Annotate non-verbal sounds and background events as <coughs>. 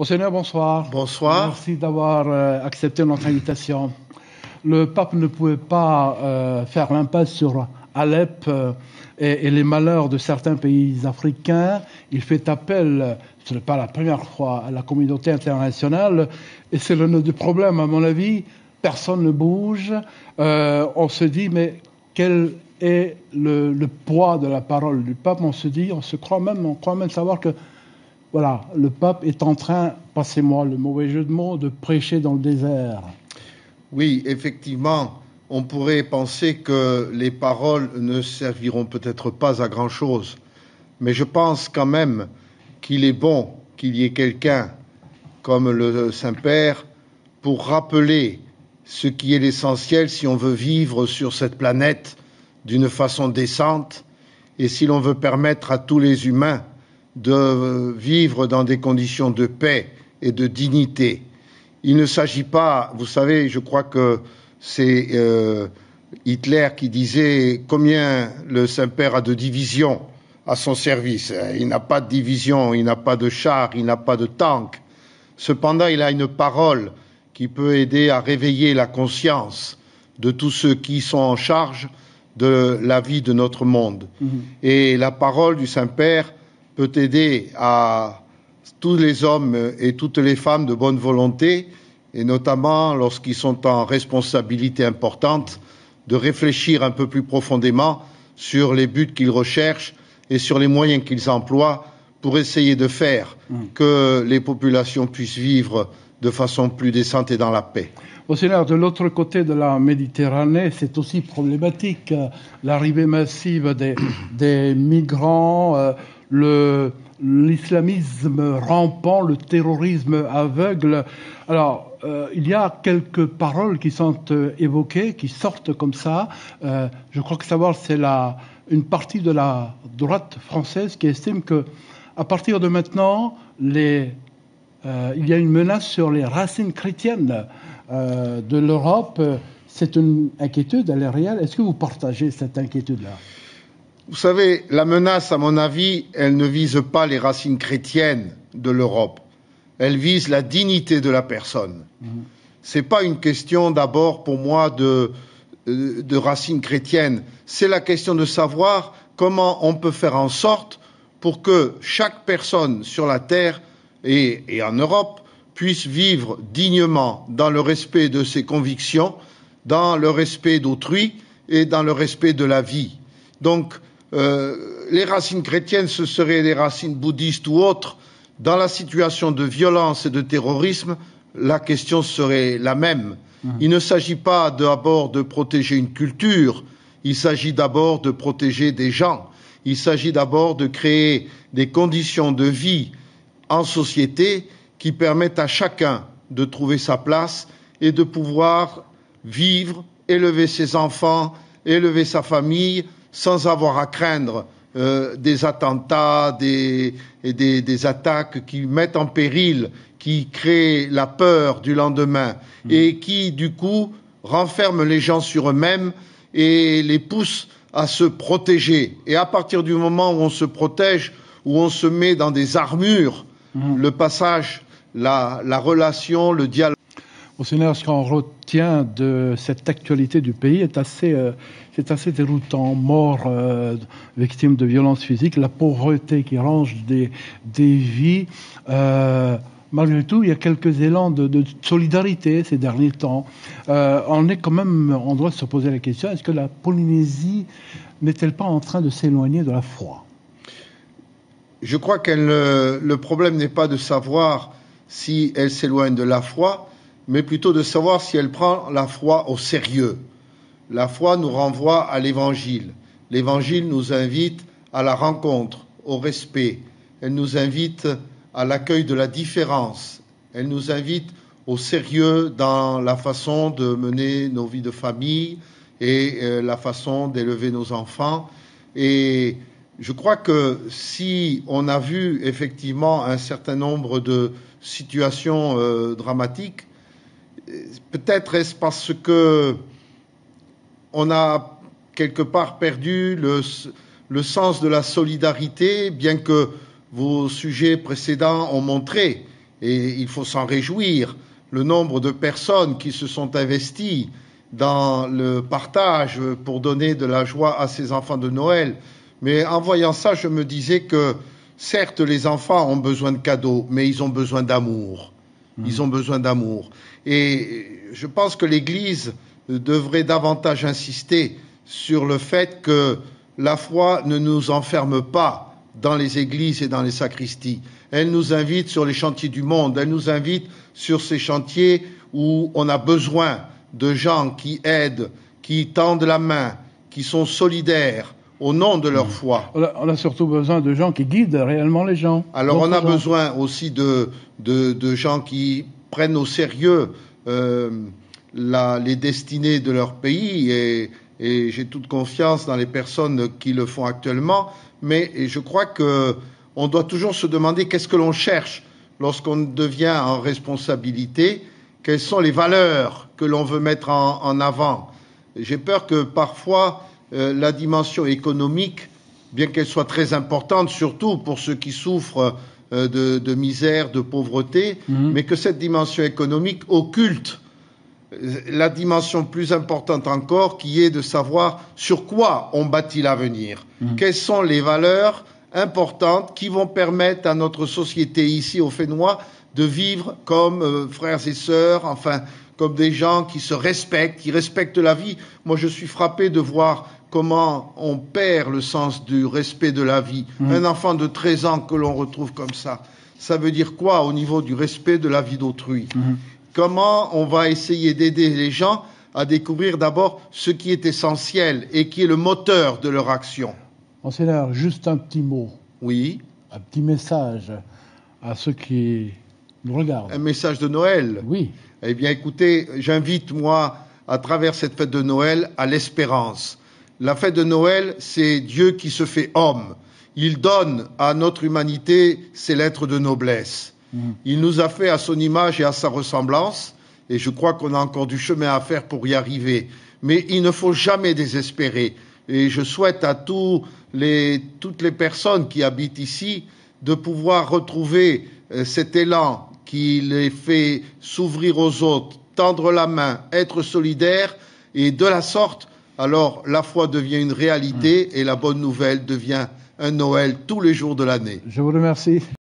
Monseigneur, bonsoir. Bonsoir. Merci d'avoir euh, accepté notre invitation. Le pape ne pouvait pas euh, faire l'impasse sur Alep euh, et, et, les malheurs de certains pays africains. Il fait appel, ce n'est pas la première fois, à la communauté internationale. Et c'est le nœud du problème, à mon avis. Personne ne bouge. on se dit, mais quel est le, le, poids de la parole du pape? On se dit, on se croit même, on croit même savoir que voilà, le pape est en train, passez-moi le mauvais jeu de mots, de prêcher dans le désert. Oui, effectivement, on pourrait penser que les paroles ne serviront peut-être pas à grand-chose, mais je pense quand même qu'il est bon qu'il y ait quelqu'un comme le Saint-Père pour rappeler ce qui est l'essentiel si on veut vivre sur cette planète d'une façon décente et si l'on veut permettre à tous les humains de vivre dans des conditions de paix et de dignité. Il ne s'agit pas, vous savez, je crois que c'est euh, Hitler qui disait combien le Saint-Père a de divisions à son service. Il n'a pas de division, il n'a pas de chars, il n'a pas de tanks. Cependant, il a une parole qui peut aider à réveiller la conscience de tous ceux qui sont en charge de la vie de notre monde. Mm -hmm. Et la parole du Saint-Père peut aider à tous les hommes et toutes les femmes de bonne volonté, et notamment lorsqu'ils sont en responsabilité importante, de réfléchir un peu plus profondément sur les buts qu'ils recherchent et sur les moyens qu'ils emploient pour essayer de faire que les populations puissent vivre de façon plus décente et dans la paix. Monseigneur, de l'autre côté de la Méditerranée, c'est aussi problématique. L'arrivée massive des, <coughs> migrants, euh, l'islamisme rampant, le terrorisme aveugle. Alors, euh, il y a quelques paroles qui sont euh, évoquées, qui sortent comme ça. Euh, je crois que savoir, c'est une partie de la droite française qui estime que, à partir de maintenant, les, il y a une menace sur les racines chrétiennes de l'Europe. C'est une inquiétude, elle est réelle. Est-ce que vous partagez cette inquiétude-là? Vous savez, la menace, à mon avis, elle ne vise pas les racines chrétiennes de l'Europe. Elle vise la dignité de la personne. Mmh. C'est pas une question d'abord pour moi de, de racines chrétiennes. C'est la question de savoir comment on peut faire en sorte pour que chaque personne sur la terre et, et en Europe puisse vivre dignement dans le respect de ses convictions, dans le respect d'autrui et dans le respect de la vie. Donc, euh, les racines chrétiennes, ce seraient des racines bouddhistes ou autres. Dans la situation de violence et de terrorisme, la question serait la même. Mmh. Il ne s'agit pas d'abord de protéger une culture, il s'agit d'abord de protéger des gens, il s'agit d'abord de créer des conditions de vie en société qui permettent à chacun de trouver sa place et de pouvoir vivre, élever ses enfants, élever sa famille sans avoir à craindre euh, des attentats, des, et des, des, attaques qui mettent en péril, qui créent la peur du lendemain mmh. et qui, du coup, renferment les gens sur eux-mêmes et les poussent à se protéger. Et à partir du moment où on se protège, où on se met dans des armures, mmh. le passage, la, la relation, le dialogue. Monseigneur, ce qu'on retient de cette actualité du pays est assez, euh, c'est assez déroutant. Mort, euh, victime de violences physiques, la pauvreté qui range des, des vies. Euh, malgré tout, il y a quelques élans de, de solidarité ces derniers temps. Euh, on est quand même, on doit se poser la question est-ce que la Polynésie n'est-elle pas en train de s'éloigner de la foi? Je crois que le problème n'est pas de savoir si elle s'éloigne de la foi, mais plutôt de savoir si elle prend la foi au sérieux. La foi nous renvoie à l'Évangile. L'Évangile nous invite à la rencontre, au respect. Elle nous invite à l'accueil de la différence. Elle nous invite au sérieux dans la façon de mener nos vies de famille et euh, la façon d'élever nos enfants. Et je crois que si on a vu effectivement un certain nombre de situations euh, dramatiques, peut-être est-ce parce que on a quelque part perdu le, le, sens de la solidarité, bien que vos sujets précédents ont montré Et il faut s'en réjouir. Le nombre de personnes qui se sont investies dans le partage pour donner de la joie à ces enfants de Noël. Mais en voyant ça, je me disais que certes, les enfants ont besoin de cadeaux, mais ils ont besoin d'amour. Mmh. Ils ont besoin d'amour. Et je pense que l'Église devrait davantage insister sur le fait que la foi ne nous enferme pas dans les églises et dans les sacristies. Elle nous invite sur les chantiers du monde, elle nous invite sur ces chantiers où on a besoin de gens qui aident, qui tendent la main, qui sont solidaires au nom de leur foi. On a, surtout besoin de gens qui guident réellement les gens. Alors on a besoin aussi de, de, gens qui prennent au sérieux euh, la, les destinées de leur pays et, et j'ai toute confiance dans les personnes qui le font actuellement, mais je crois que on doit toujours se demander qu'est-ce que l'on cherche lorsqu'on devient en responsabilité, quelles sont les valeurs que l'on veut mettre en, avant. J'ai peur que parfois euh, la dimension économique, bien qu'elle soit très importante, surtout pour ceux qui souffrent euh, de, misère, de pauvreté, mhm. mais que cette dimension économique occulte la dimension plus importante encore, qui est de savoir sur quoi on bâtit l'avenir. Mmh. Quelles sont les valeurs importantes qui vont permettre à notre société ici au Fénois de vivre comme euh, frères et sœurs, enfin comme des gens qui se respectent, qui respectent la vie. Moi, je suis frappé de voir comment on perd le sens du respect de la vie. Mmh. Un enfant de 13 ans que l'on retrouve comme ça, ça veut dire quoi au niveau du respect de la vie d'autrui? Mmh comment on va essayer d'aider les gens à découvrir d'abord ce qui est essentiel et qui est le moteur de leur action? Enseigneur, juste un petit mot. Oui. Un petit message à ceux qui nous regardent. Un message de Noël Oui. Eh bien, écoutez, j'invite, moi, à travers cette fête de Noël, à l'espérance. La fête de Noël, c'est Dieu qui se fait homme. Il donne à notre humanité ses lettres de noblesse. Il nous a fait à son image et à sa ressemblance, et je crois qu'on a encore du chemin à faire pour y arriver. Mais il ne faut jamais désespérer. Et je souhaite à tous les, toutes les personnes qui habitent ici de pouvoir retrouver euh, cet élan qui les fait s'ouvrir aux autres, tendre la main, être solidaire, et de la sorte, alors la foi devient une réalité et la bonne nouvelle devient un Noël tous les jours de l'année. Je vous remercie.